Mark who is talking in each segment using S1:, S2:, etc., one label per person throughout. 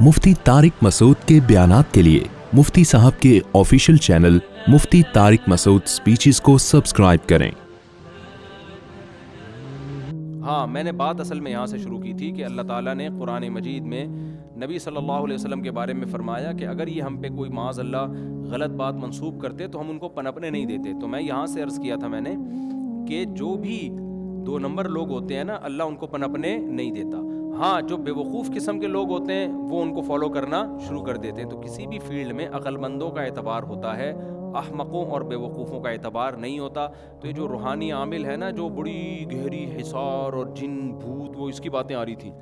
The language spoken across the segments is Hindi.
S1: मुफ्ती तारिक मसूद के बयान के लिए मुफ्ती साहब के official channel Mufti Tariq Masood speeches को सब्सक्राइब करें।
S2: हाँ मैंने बात असल में यहाँ से शुरू की थी कि अल्लाह ताला ने कुरान मजीद में नबी सल्लल्लाहु अलैहि वसल्लम के बारे में फरमाया कि अगर ये हम पे कोई माज अल्लाह गलत बात मंसूब करते तो हम उनको पनपने नहीं देते। तो मैं यहाँ से अर्ज़ किया था मैंने कि जो भी दो नंबर लोग होते हैं ना, अल्लाह उनको पनपने नहीं देता। हाँ जो बेवकूफ़ किस्म के लोग होते हैं, वो उनको फॉलो करना शुरू कर देते हैं। तो किसी भी फ़ील्ड में अक्लमंदों का एतबार होता है, अहमकों और बेवकूफ़ों का एतबार नहीं होता। तो ये जो रूहानी आमिल है ना, जो बड़ी गहरी हिसार और जिन भूत, वो इसकी बातें आ रही थी।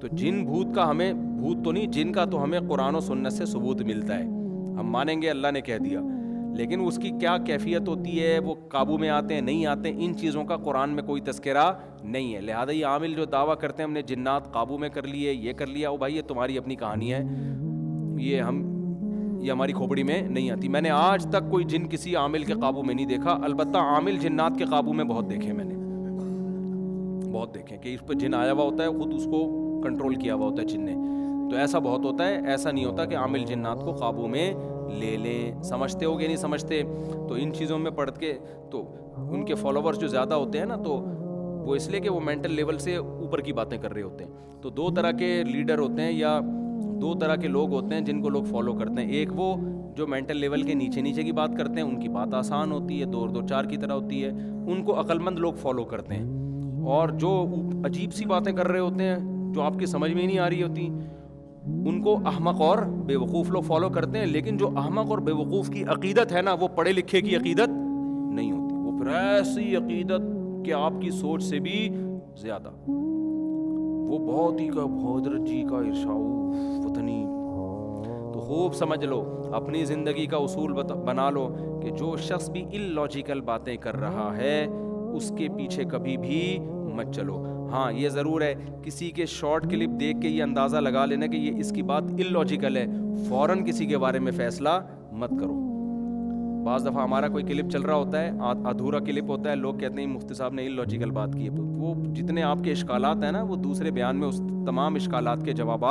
S2: तो जिन भूत का हमें, भूत तो नहीं जिन का तो हमें कुरान और सुन्नत से सबूत मिलता है। हम मानेंगे, अल्लाह ने कह दिया। लेकिन उसकी क्या कैफियत होती है, वो काबू में आते हैं, नहीं आते इन चीज़ों का कुरान में कोई तस्करा नहीं है। लिहाजा ये आमिल जो दावा करते हैं, हमने जिन्नात काबू में कर लिए, ये कर लिया वो भाई, ये तुम्हारी अपनी कहानी है। ये हम, ये हमारी खोपड़ी में नहीं आती। मैंने आज तक कोई जिन किसी आमिल के काबू में नहीं देखा अलबत् आमिल जिन्नात के काबू में बहुत देखे मैंने। बहुत देखे कि इस पर जिन आया हुआ होता है, खुद उसको कंट्रोल किया हुआ होता है जिन ने तो ऐसा बहुत होता है, ऐसा नहीं होता कि आमिल जिन्नात को काबू में ले लें। समझते हो नहीं समझते तो इन चीज़ों में पढ़ के तो उनके फॉलोवर्स जो ज़्यादा होते हैं ना तो वो इसलिए कि वो मेंटल लेवल से ऊपर की बातें कर रहे होते हैं। तो दो तरह के लीडर होते हैं या दो तरह के लोग होते हैं जिनको लोग फॉलो करते हैं। एक वो जो मेंटल लेवल के नीचे नीचे की बात करते हैं, उनकी बात आसान होती है दो दो चार की तरह होती है, उनको अक्लमंद लोग फॉलो करते हैं। और जो अजीब सी बातें कर रहे होते हैं, जो आपकी समझ में ही नहीं आ रही होती उनको अहमक और बेवकूफ़ लोग फॉलो करते हैं, लेकिन जो अहमक और बेवकूफ़ की अकीदत है ना, वो पढ़े लिखे की अकीदत नहीं होती। वो फिर ऐसी अकीदत कि आपकी सोच से भी ज़्यादा। वो बहुत ही का हज़रत जी का इर्शाऊ फतनी तो खूब समझ लो, अपनी ज़िंदगी का उसूल बना लो कि जो शख्स भी इलॉजिकल बातें कर रहा है उसके पीछे कभी भी मत चलो। हाँ ये ज़रूर है, किसी के शॉर्ट क्लिप देख के ये अंदाज़ा लगा लेना कि ये इसकी बात इलॉजिकल है। फ़ौर किसी के बारे में फ़ैसला मत करो। बाज़ दफ़ा हमारा कोई क्लिप चल रहा होता है अधूरा क्लिप होता है, लोग कहते हैं मुफ्ती साहब ने इलॉजिकल बात की है। वो जितने आपके इश्काल हैं ना, वो दूसरे बयान में उस तमाम इश्काल के जवाब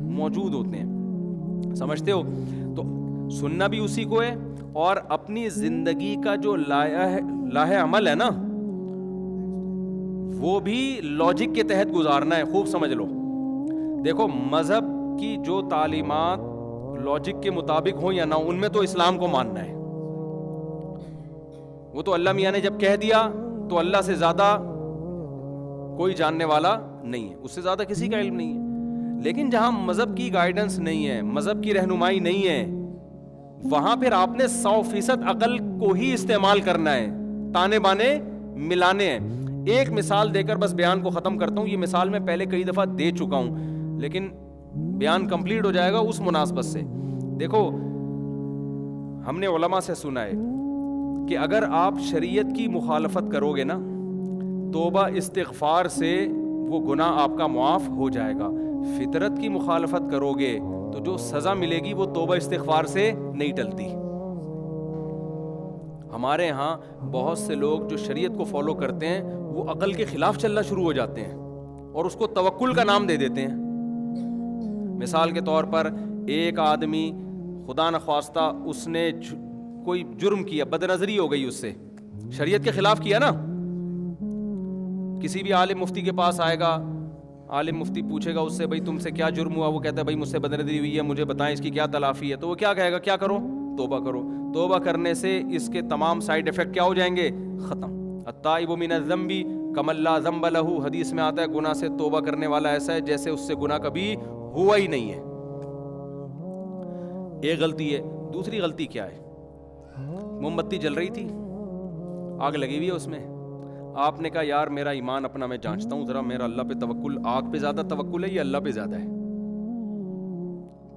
S2: मौजूद होते हैं। समझते हो? तो सुनना भी उसी को है और अपनी ज़िंदगी का जो लाया है, लाहे अमल है ना वो भी लॉजिक के तहत गुजारना है, खूब समझ लो। देखो, मज़हब की जो तालीमात लॉजिक के मुताबिक हो या ना उनमें तो इस्लाम को मानना है। वो तो अल्लाह मियाँ ने जब कह दिया तो अल्लाह से ज़्यादा कोई जानने वाला नहीं है। उससे ज़्यादा किसी का इल्म नहीं है। लेकिन जहाँ मज़हब की गाइडेंस नहीं है, मज़हब की रहनुमाई नहीं है, वहाँ फिर आपने सौ फ़ीसद अकल को ही इस्तेमाल करना है ताने बाने मिलाने हैं। एक मिसाल देकर बस बयान को ख़त्म करता हूँ। ये मिसाल मैं पहले कई दफ़ा दे चुका हूँ, लेकिन बयान कंप्लीट हो जाएगा उस मुनासबत से। देखो, हमने उलमा से सुना है कि अगर आप शरीयत की मुखालफत करोगे ना, तोबा इस्तफ़ार से वो गुनाह आपका मुआफ़ हो जाएगा। फितरत की मुखालफत करोगे तो जो सज़ा मिलेगी वो तोबा इस्तफ़ार से नहीं टलती। हमारे यहाँ बहुत से लोग जो शरीयत को फॉलो करते हैं, वो अकल के खिलाफ चलना शुरू हो जाते हैं और उसको तवक्कुल का नाम दे देते हैं। मिसाल के तौर पर एक आदमी, खुदा न उसने कोई जुर्म किया, बदनजरी हो गई उससे। शरीयत के खिलाफ किया ना? किसी भी आलिम मुफ्ती के पास आएगा, आलिम मुफ्ती पूछेगा उससे, भाई तुमसे क्या जुर्म हुआ? वो कहता है, भाई मुझसे बदनजरी हुई है, मुझे बताएँ इसकी क्या तलाफी है? तो वो क्या कहेगा, क्या करो? तोबा करो। तोबा करने से इसके तमाम साइड इफ़ेक्ट क्या हो जाएँगे? ख़त्म। अताइबिन जम्बी कमल्ला जम्ब लहू। हदीस में आता है गुना से तोबा करने वाला ऐसा है जैसे उससे गुना कभी हुआ ही नहीं है। एक गलती है, दूसरी गलती क्या है? मोमबत्ती जल रही थी, आग लगी हुई है उसमें। आपने कहा, यार, मेरा ईमान अपना मैं जांचता हूँ, जरा मेरा अल्लाह पे तवक्कुल, आग पे ज़्यादा तवक्कुल है या अल्लाह पे ज़्यादा है?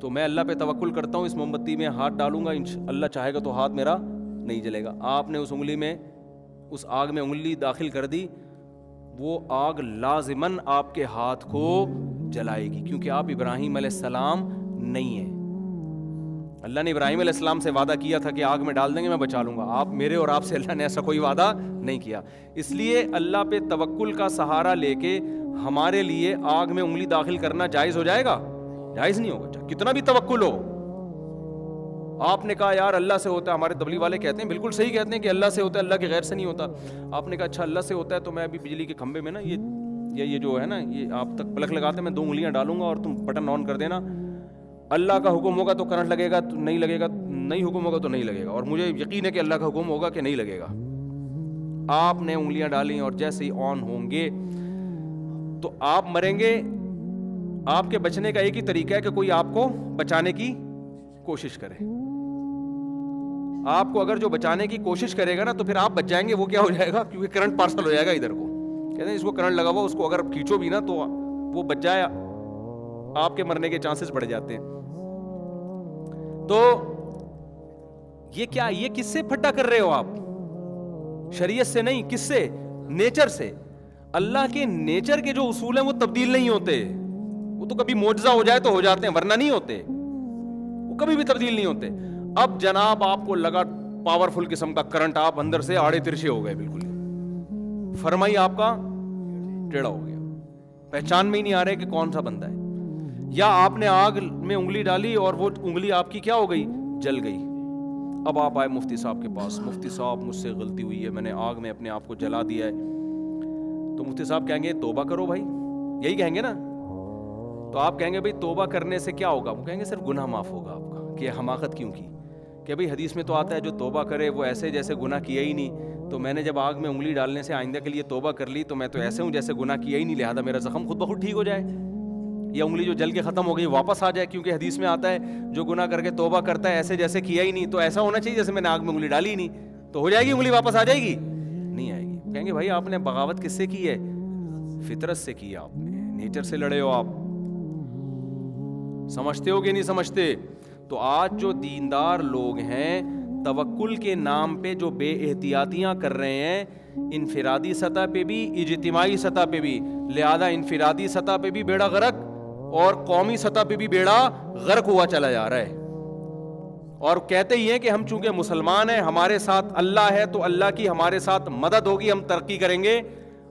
S2: तो मैं अल्लाह पे तवक्ल करता हूँ, इस मोमबत्ती में हाथ डालूँगा अल्लाह चाहेगा तो हाथ मेरा नहीं जलेगा। आपने उस उंगली में, उस आग में उंगली दाखिल कर दी, वो आग लाजमन आपके हाथ को जलाएगी, क्योंकि आप इब्राहिम सलाम नहीं हैं। अल्लाह ने इब्राहिम सलाम से वादा किया था कि आग में डाल देंगे, मैं बचा लूँगा। आप मेरे और आपसे अल्लाह ने ऐसा कोई वादा नहीं किया। इसलिए अल्लाह पे तवक्ल का सहारा लेके हमारे लिए आग में उंगली दाखिल करना जायज़ हो जाएगा? जायज़ नहीं होगा कितना भी तवक्कुल हो। आपने कहा, यार, अल्लाह से होता है। हमारे तबली वाले कहते हैं, बिल्कुल सही कहते हैं कि अल्लाह से होता है, अल्लाह के गैर से नहीं होता। आपने कहा अच्छा अल्लाह से होता है तो मैं अभी बिजली के खंभे में ना, ये ये ये जो है ना, ये आप तक पलक लगाते मैं दो उंगलियाँ डालूँगा और तुम बटन ऑन कर देना। अल्लाह का हुक्म होगा तो करंट लगेगा तो नहीं लगेगा, नहीं हुक्म होगा तो नहीं लगेगा। और मुझे यकीन है कि अल्लाह का हुक्म होगा कि नहीं लगेगा। आपने उंगलियाँ डाली और जैसे ही ऑन होंगे तो आप मरेंगे आपके बचने का एक ही तरीका है कि कोई आपको बचाने की कोशिश करे। आपको अगर जो बचाने की कोशिश करेगा ना तो फिर आप बच जाएँगे, वो क्या हो जाएगा? क्योंकि करंट पार्सल हो जाएगा इधर को। कहते हैं, इसको करंट लगा हुआ उसको अगर खींचो भी ना तो वो बच जाए, आपके मरने के चांसेस बढ़ जाते हैं। तो ये क्या, ये किससे फट्टा कर रहे हो आप? शरीयत से नहीं, किससे? नेचर से। अल्लाह के नेचर के जो उसूल हैं, वो तब्दील नहीं होते। वो तो कभी मोजा हो जाए तो हो जाते हैं, वरना नहीं होते। वो कभी भी तब्दील नहीं होते। अब जनाब आपको लगा पावरफुल किस्म का करंट आप अंदर से आड़े तिरछे हो गए, बिल्कुल। फरमाई आपका, टेढ़ा हो गया। पहचान में ही नहीं आ रहा कि कौन सा बंदा है। या आपने आग में उंगली डाली और वो उंगली आपकी क्या हो गई? जल गई। अब आप आए मुफ्ती साहब के पास। मुफ्ती साहब मुझसे गलती हुई है, मैंने आग में अपने आप को जला दिया है। तो मुफ्ती साहब कहेंगे, तोबा करो भाई। यही कहेंगे ना? तो आप कहेंगे, भाई, तोबा करने से क्या होगा? वो कहेंगे, सिर्फ़ गुनाह माफ़ होगा आपका, कि हमाकत क्यों की? कि भाई, हदीस में तो आता है, जो तोबा करे, वो ऐसे जैसे गुनाह किया ही नहीं। तो मैंने जब आग में उंगली डालने से आइंदा के लिए तोबा कर ली तो मैं तो ऐसे हूँ जैसे गुनाह किया ही नहीं, लिहाजा मेरा जख्म खुद ब खुद ठीक हो जाए। या उंगली जो जल के ख़त्म हो गई, वापस आ जाए, क्योंकि हदीस में आता है, जो गुना करके तोबा करता है, ऐसे जैसे किया ही नहीं। तो ऐसा होना चाहिए जैसे मैंने आग में उंगली डाली ही नहीं तो हो जाएगी उंगली वापस आ जाएगी? नहीं आएगी। कहेंगे, भाई, आपने बगावत किससे की है? फितरत से की आपने, नेचर से लड़े हो आप। समझते हो कि नहीं समझते? तो आज जो दीनदार लोग हैं तवक्ल के नाम पे जो बेहतियातियाँ कर रहे हैं, इनफरादी सतह पे भी इजतमाही सतह पे भी, लिहाजा इनफरादी सतह पे भी बेड़ा गर्क और कौमी सतह पे भी बेड़ा गर्क हुआ चला जा रहा है। और कहते ही हैं कि हम चूँकि मुसलमान हैं, हमारे साथ अल्लाह है तो अल्लाह की हमारे साथ मदद होगी, हम तरक्की करेंगे।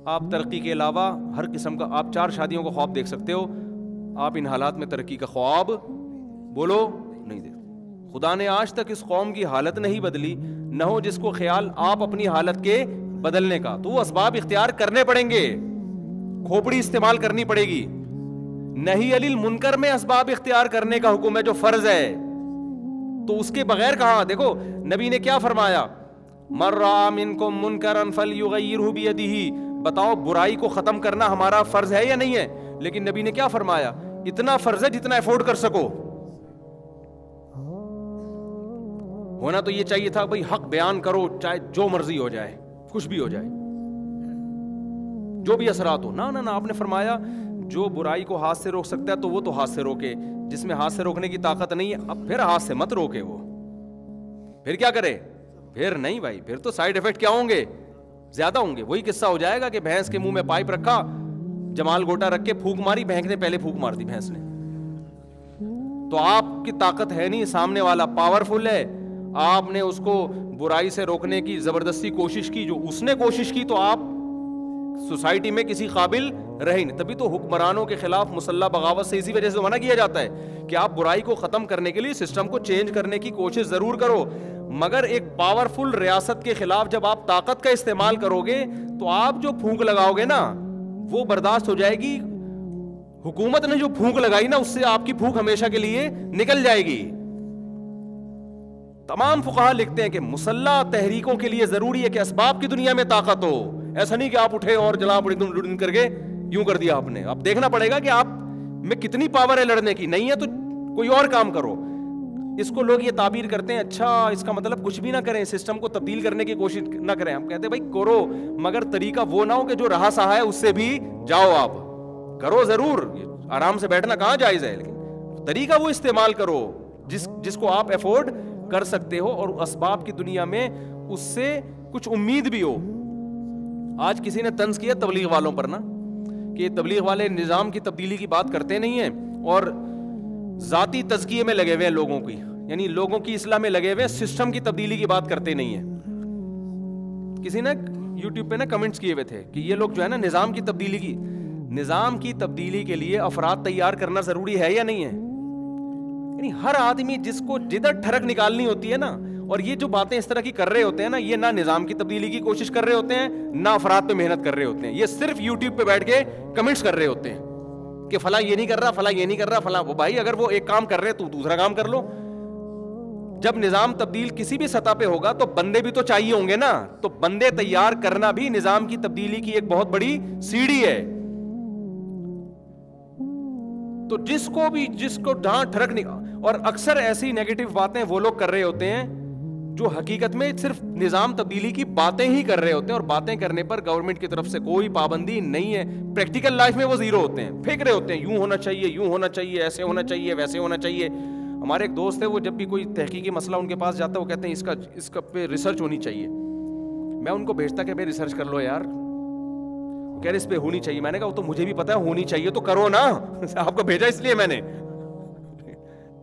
S2: आप तरक्की के अलावा हर किस्म का, आप चार शादियों का ख्वाब देख सकते हो। आप इन हालात में तरक्की का ख्वाब बोलो, नहीं देख खुदा ने आज तक इस कौम की हालत नहीं बदली, न हो जिसको ख्याल आप अपनी हालत के बदलने का। तो वो इसबाब इख्तियार करने पड़ेंगे। खोपड़ी इस्तेमाल करनी पड़ेगी। नहीं अलिल मुनकर में इसबाब इख्तियार करने का हुक्म है जो फ़र्ज़ है। तो उसके बगैर कहा? देखो, नबी ने क्या फरमाया? मर्राम इनको मुनकर अनफल ही बताओ, बुराई को खत्म करना हमारा फ़र्ज़ है या नहीं है? लेकिन नबी ने क्या फरमाया? इतना फ़र्ज़ है जितना अफोर्ड कर सको। होना तो ये चाहिए था, भाई, हक बयान करो, चाहे जो मर्ज़ी हो जाए, कुछ भी हो जाए। जो भी असरात हो। ना ना ना, आपने फरमाया, जो बुराई को हाथ से रोक सकता है तो वो तो हाथ से रोके। जिसमें हाथ से रोकने की ताकत नहीं है, अब फिर हाथ से मत रोके वो। फिर क्या करे? फिर नहीं भाई, फिर तो साइड इफ़ेक्ट क्या होंगे? ज़्यादा होंगे। वही किस्सा हो जाएगा कि भैंस के मुँह में पाइप रखा जमाल गोटा रख के फूक मारी भैंक ने पहले फूक मार दी भैंस ने। तो आपकी ताकत है नहीं, सामने वाला पावरफुल है। आपने उसको बुराई से रोकने की ज़बरदस्ती कोशिश की, जो उसने कोशिश की तो आप सोसाइटी में किसी काबिल रहे नहीं। तभी तो हुक्मरानों के खिलाफ मुसल्ला बगावत से इसी वजह से मना किया जाता है कि आप बुराई को ख़त्म करने के लिए सिस्टम को चेंज करने की कोशिश ज़रूर करो। मगर एक पावरफुल रियासत के खिलाफ जब आप ताकत का इस्तेमाल करोगे तो आप जो फूंक लगाओगे ना वो बर्दाश्त हो जाएगी। हुकूमत ने जो फूंक लगाई ना, उससे आपकी फूंक हमेशा के लिए निकल जाएगी। तमाम फुकाहा लिखते हैं कि मुसल्ला तहरीकों के लिए ज़रूरी है कि इसबाब की दुनिया में ताकत हो। ऐसा नहीं कि आप उठे और एकदम करके यूँ कर दिया आपने। अब देखना पड़ेगा कि आप में कितनी पावर है लड़ने की। नहीं है तो कोई और काम करो। इसको लोग ये ताबीर करते हैं अच्छा इसका मतलब कुछ भी ना करें सिस्टम को तब्दील करने की कोशिश ना करें। हम कहते हैं, भाई, करो, मगर तरीका वो ना हो कि जो रहा सहा है, उससे भी जाओ आप। करो ज़रूर आराम से बैठना कहाँ जायज़ है? लेकिन तरीका वो इस्तेमाल करो, जिस, जिसको आप एफोर्ड कर सकते हो और इसबाब की दुनिया में उससे कुछ उम्मीद भी हो। आज किसी ने तंज किया तबलीग वालों पर ना, कि तबलीग वाले निज़ाम की तब्दीली की बात करते नहीं हैं और ज़ाती तजकिए में लगे हुए हैं लोगों की। यानी लोगों की इसलाह में लगे हुए सिस्टम की तब्दीली की बात करते नहीं है। किसी ने यूट्यूब पे ना कमेंट्स किए हुए थे कि ये लोग जो है ना निज़ाम की तब्दीली की, निज़ाम की तब्दीली के लिए अफराद तैयार करना ज़रूरी है या नहीं है? यानी हर आदमी जिसको जिधर ठरक निकालनी होती है ना, और ये जो बातें इस तरह की कर रहे होते हैं ना, ये ना निज़ाम की तब्दीली की कोशिश कर रहे होते हैं, ना अफराद पे मेहनत कर रहे होते हैं। ये सिर्फ़ यूट्यूब पे बैठ के कमेंट्स कर रहे होते हैं। कि फला ये नहीं कर रहा, फला ये नहीं कर रहा, फला वो। भाई, अगर वो एक काम कर रहे तो दूसरा काम कर लो। जब निज़ाम तब्दील किसी भी सतह पे होगा तो बंदे भी तो चाहिए होंगे ना। तो बंदे तैयार करना भी निज़ाम की तब्दीली की एक बहुत बड़ी सीढ़ी है। तो जिसको भी, जिसको जहाँ ठरक निकाल और अक्सर ऐसी नेगेटिव बातें वो लोग कर रहे होते हैं जो हकीकत में सिर्फ़ निज़ाम तब्दीली की बातें ही कर रहे होते हैं और बातें करने पर गवर्नमेंट की तरफ़ से कोई पाबंदी नहीं है। प्रैक्टिकल लाइफ में वो ज़ीरो होते हैं। फेंक रहे होते हैं, यूँ होना चाहिए, यूँ होना चाहिए, ऐसे होना चाहिए, वैसे होना चाहिए। हमारे एक दोस्त है, वो जब भी कोई तहकीकी मसला उनके पास जाता है, वो कहते हैं, इसका इसका पे रिसर्च होनी चाहिए। मैं उनको भेजता कि, भाई रिसर्च कर लो यार। कह रहे, इस पे होनी चाहिए। मैंने कहा, वो तो मुझे भी पता है, होनी चाहिए तो करो ना। आपको भेजा इसलिए मैंने।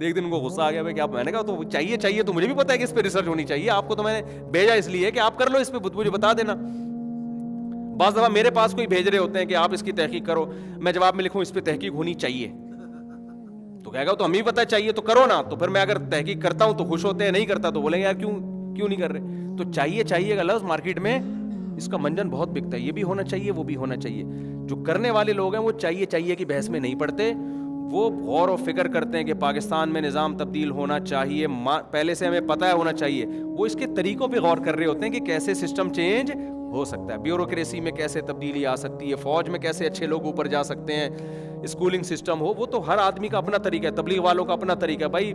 S2: एक दिन उनको गुस्सा आ गया, भाई, क्या मैंने कहा तो चाहिए चाहिए तो मुझे भी पता है कि इस पे रिसर्च होनी चाहिए। आपको तो मैंने भेजा इसलिए कि आप कर लो इस पे, मुझे बता देना। बाज दफ़ा मेरे पास कोई भेज रहे होते हैं कि आप इसकी तहकीक करो। मैं जवाब में लिखूं, इस पे तहकीक होनी चाहिए। तो कहेगा तो हमें पता चाहिए तो करो ना। तो फिर मैं अगर तहकीक करता हूँ तो खुश होते हैं, नहीं करता तो बोलेंगे, यार, क्यों क्यों नहीं कर रहे? तो चाहिए चाहिए का लफ्ज मार्केट में इसका मंजन बहुत बिकता है। ये भी होना चाहिए, वो भी होना चाहिए। जो करने वाले लोग हैं, वो चाहिए चाहिए की बहस में नहीं पड़ते। वो गौर और फ़िक्र करते हैं कि पाकिस्तान में निज़ाम तब्दील होना चाहिए पहले से हमें पता है होना चाहिए। वो इसके तरीकों पे गौर कर रहे होते हैं कि कैसे सिस्टम चेंज हो सकता है। ब्यूरोक्रेसी में कैसे तब्दीली आ सकती है, फौज में कैसे अच्छे लोग ऊपर जा सकते हैं, स्कूलिंग सिस्टम हो, वो तो हर आदमी का अपना तरीका है, तबलीग वालों का अपना तरीका है। भाई,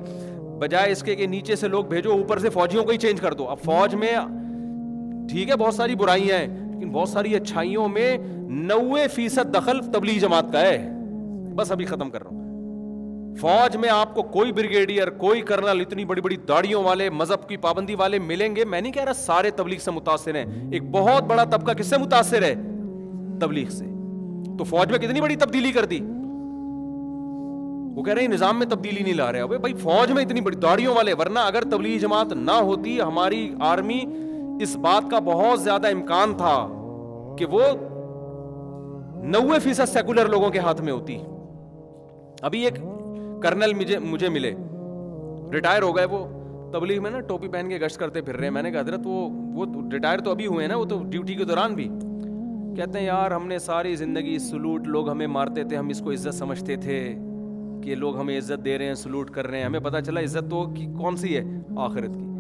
S2: बजाय इसके कि नीचे से लोग भेजो, ऊपर से फौजियों को ही चेंज कर दो। अब फौज में, ठीक है, बहुत सारी बुराइयाँ हैं, लेकिन बहुत सारी अच्छाइयों में नब्बे फ़ीसद दखल तबलीग जमात का है। बस अभी खत्म कर रहा हूँ। फौज में आपको कोई ब्रिगेडियर, कोई कर्नल, इतनी बड़ी बड़ी दाढ़ियों वाले, मज़हब की पाबंदी वाले मिलेंगे। मैं नहीं कह रहा सारे तबलीग से मुतासर हैं। एक बहुत बड़ा तबका किससे मुतासर है? तबलीग से। तो फौज में कितनी बड़ी तब्दीली कर दी? वो कह रहे निज़ाम में तब्दीली नहीं ला रहे अबे भाई, फौज में इतनी बड़ी दाढ़ियों वाले, वरना अगर तबलीग जमात ना होती, हमारी आर्मी इस बात का बहुत ज़्यादा इम्कान था कि वो नब्बे फ़ीसद सेकुलर लोगों के हाथ में होती। अभी एक कर्नल मुझे मुझे मिले। रिटायर हो गए वो। तबलीग में ना टोपी पहन के गश्त करते फिर रहे। हैं मैंने कहा, हज़रत, वो वो रिटायर तो अभी हुए हैं ना, वो तो ड्यूटी के दौरान भी। कहते हैं, यार, हमने सारी ज़िंदगी सलूट, लोग हमें मारते थे, हम इसको इज़्ज़त समझते थे कि लोग हमें इज़्ज़त दे रहे हैं, सलूट कर रहे हैं। हमें पता चला इज़्ज़त तो की कौन सी है? आखिरत की।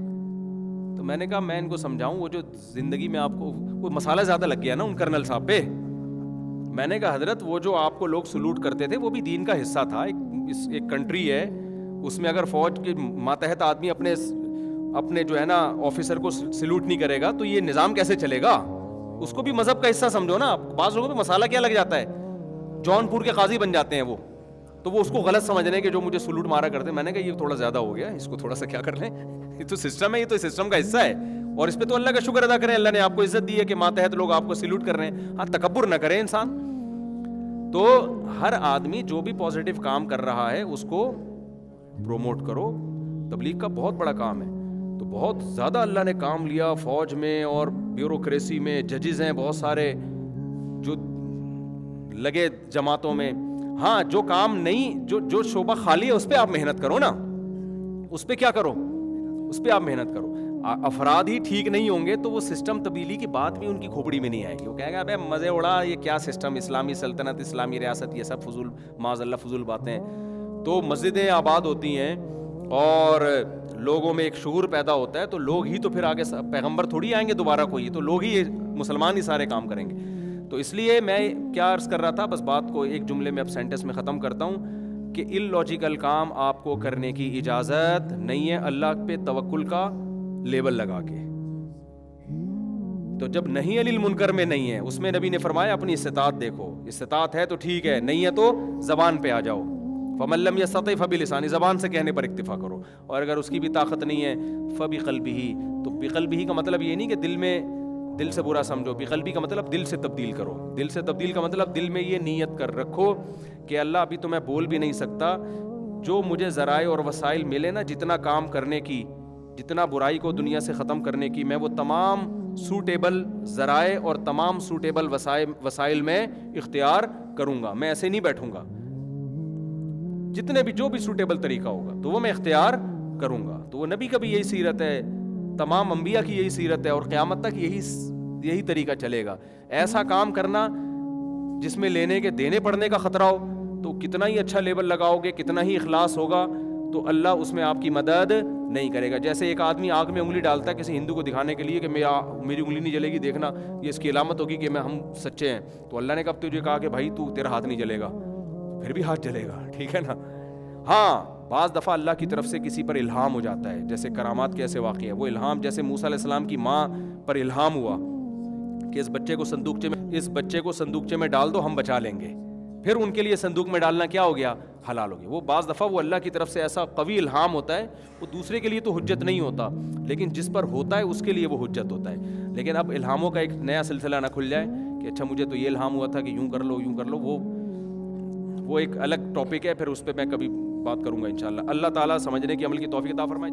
S2: तो मैंने कहा, मैं इनको समझाऊं, वो जो ज़िंदगी में आपको, वो मसाला ज़्यादा लग गया ना उन कर्नल साहब पे? मैंने कहा, हज़रत, वो जो आपको लोग सलूट करते थे, वो भी दीन का हिस्सा था। एक इस एक कंट्री है, उसमें अगर फौज के मातहत आदमी अपने अपने जो है ना ऑफिसर को सल्यूट नहीं करेगा तो ये निज़ाम कैसे चलेगा? उसको भी मज़हब का हिस्सा समझो ना बाज़ लोगों पे मसाला क्या लग जाता है? जौनपुर के काजी बन जाते हैं वो। तो वो उसको गलत समझ रहे हैं कि जो मुझे सलूट मारा करते हैं, मैंने कहा, ये थोड़ा ज़्यादा हो गया, इसको थोड़ा सा क्या कर लें? ये तो सिस्टम है, ये तो सिस्टम का हिस्सा है। और इस पर तो अल्लाह का शुक्र अदा करें, अल्लाह ने आपको इज़्ज़त दी है कि मातहत लोग आपको सल्यूट कर रहे हैं। हाँ तकबर ना करें इंसान। तो हर आदमी जो भी पॉजिटिव काम कर रहा है, उसको प्रोमोट करो। तबलीग का बहुत बड़ा काम है। तो बहुत ज़्यादा अल्लाह ने काम लिया फौज में और ब्यूरोक्रेसी में जजेस हैं बहुत सारे, जो लगे जमातों में। हाँ जो काम नहीं, जो जो शोभा खाली है, उस पर आप मेहनत करो ना। उस पर क्या करो? उस पर आप मेहनत करो। अफराद ही ठीक नहीं होंगे तो वो सिस्टम तब्दीली की बात भी उनकी खोपड़ी में नहीं आएगी। वो कहेगा, अबे, मज़े उड़ा, ये क्या सिस्टम इस्लामी सल्तनत, इस्लामी रियासत, ये सब फजूल माजल्ला फजूल बातें। तो मस्जिदें आबाद होती हैं और लोगों में एक शूर पैदा होता है तो लोग ही तो फिर आगे पैगंबर थोड़ी आएँगे दोबारा कोई तो लोग ही मुसलमान ही सारे काम करेंगे। तो इसलिए मैं क्या अर्ज़ कर रहा था, बस बात को एक जुमले में अब सेंटेंस में ख़त्म करता हूँ कि इलॉजिकल काम आपको करने की इजाज़त नहीं है, अल्लाह पे तवक्ल का लेबल लगा के। तो जब नहीं अनिल मुनकर में नहीं है, उसमें नबी ने फरमाया, अपनी इस्तात देखो। इस्तात है तो ठीक है, नहीं है तो जबान पे आ जाओ। फमल्लम या सतह फ़बी लिसानी ज़बान से कहने पर इक्तफ़ा करो। और अगर उसकी भी ताकत नहीं है, फ़बी कल्बी ही तो बिकल्बी का मतलब ये नहीं कि दिल में, दिल से बुरा समझो। बिकल्बी का मतलब दिल से तब्दील करो। दिल से तब्दील का मतलब दिल में ये नीयत कर रखो कि अल्लाह अभी तो मैं बोल भी नहीं सकता। जो मुझे ज़राए और वसाइल मिले ना, जितना काम करने की जितना बुराई को दुनिया से ख़त्म करने की, मैं वो तमाम सूटेबल ज़राए और तमाम सूटेबल वसाइल वसाइल में इख्तियार करूँगा। मैं ऐसे नहीं बैठूँगा। जितने भी, जो भी सूटेबल तरीका होगा तो वो मैं इख्तियार करूँगा। तो वो नबी का भी यही सीरत है, तमाम अम्बिया की यही सीरत है और क़्यामत तक यही यही तरीका चलेगा। ऐसा काम करना, जिसमें लेने के, देने पड़ने का ख़तरा हो तो कितना ही अच्छा लेबल लगाओगे, कितना ही इखलास होगा तो अल्लाह उसमें आपकी मदद नहीं करेगा। जैसे एक आदमी आग में उंगली डालता है किसी हिंदू को दिखाने के लिए कि मेरा, मेरी उंगली नहीं जलेगी, देखना, ये इसकी अलामत होगी कि मैं, हम सच्चे हैं। तो अल्लाह ने कब तुझे कहा कि भाई तू तेरा हाथ नहीं जलेगा? फिर भी हाथ जलेगा, ठीक है ना? हाँ बाज़ दफ़ा अल्लाह की तरफ़ से किसी पर इल्हाम हो जाता है। जैसे करामात के ऐसे वाक़ है। वो इल्हाम, जैसे मूसा सलाम की माँ पर इल्हाम हुआ कि इस बच्चे को संदूकचे में इस बच्चे को संदूकचे में डाल दो, हम बचा लेंगे। फिर उनके लिए संदूक में डालना क्या हो गया? हलाल होगी। वो बाज़ दफ़ा वो अल्लाह की तरफ़ से ऐसा कवी इल्हाम होता है, वो दूसरे के लिए तो हजत नहीं होता, लेकिन जिस पर होता है, उसके लिए वो हजत होता है। लेकिन अब इल्हामों का एक नया सिलसिला ना खुल जाए कि अच्छा मुझे तो ये इल्हाम हुआ था कि यूँ कर लो, यूँ कर लो, वो वो एक अलग टॉपिक है, फिर उस पर मैं कभी बात करूँगा इन अल्लाह ताली समझने की अमल की तोफ़ी फरमाए।